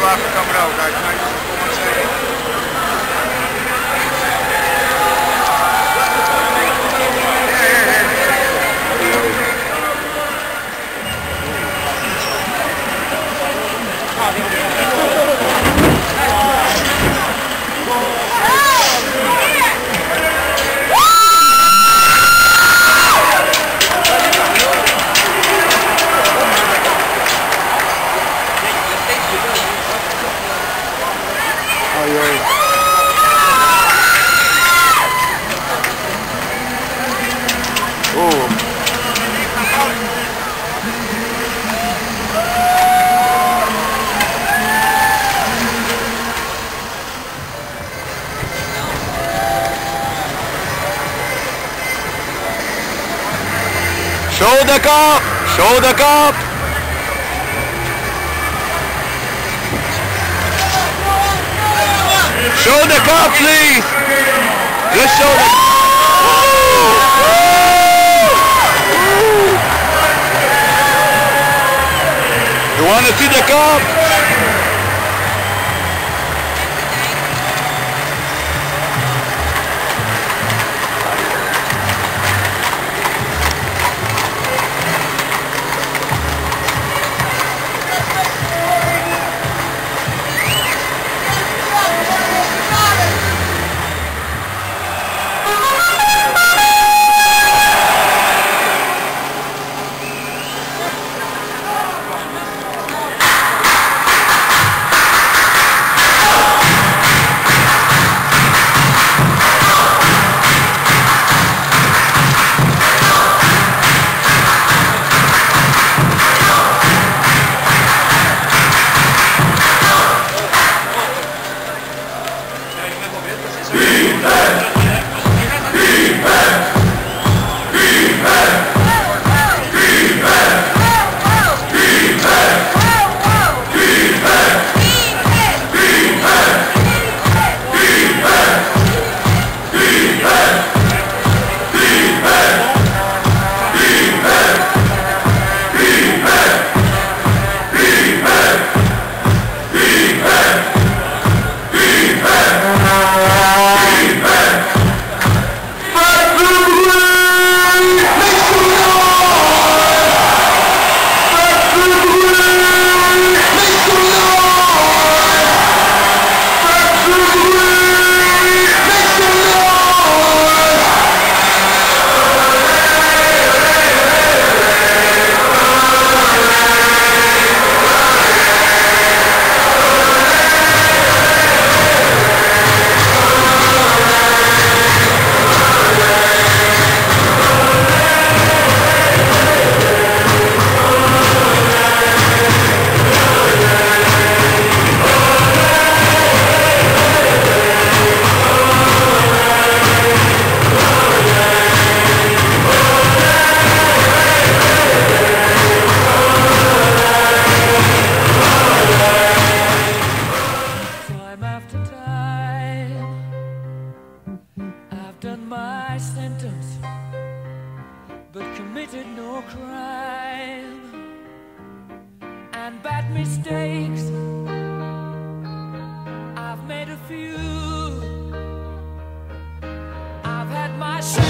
lot for coming out, guys. Nice. Oh. the cup! Show the cup! Show the cup, please! Good shoulder! Woo! Want to the cup? But committed no crime and bad mistakes. I've made a few. I've had my shells